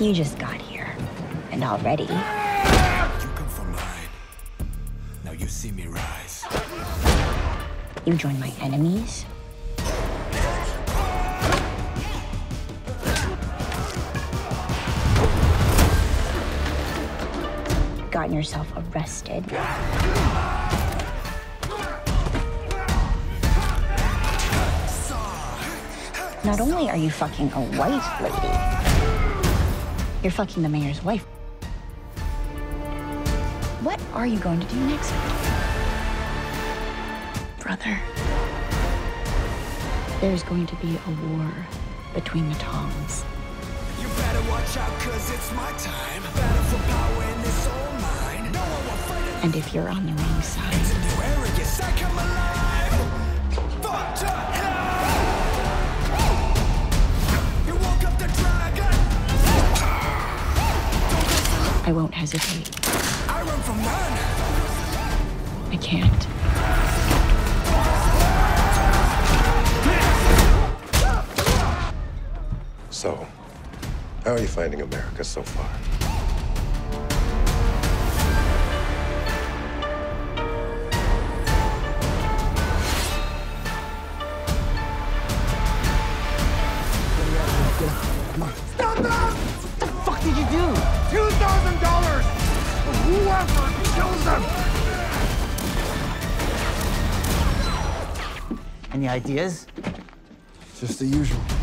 You just got here. And already, You come from mine. Now you see me rise. you join my enemies. Gotten yourself arrested. Not only are you fucking a white lady, you're fucking the mayor's wife. What are you going to do next? Brother. There's going to be a war between the Tongs. You better watch out, cause it's my time. Battle for power and it's all mine. No one will fight it. And if you're on the wrong side, I won't hesitate. I run from none. I can't. So, how are you finding America so far? The fuck did you do? Any ideas? Just the usual.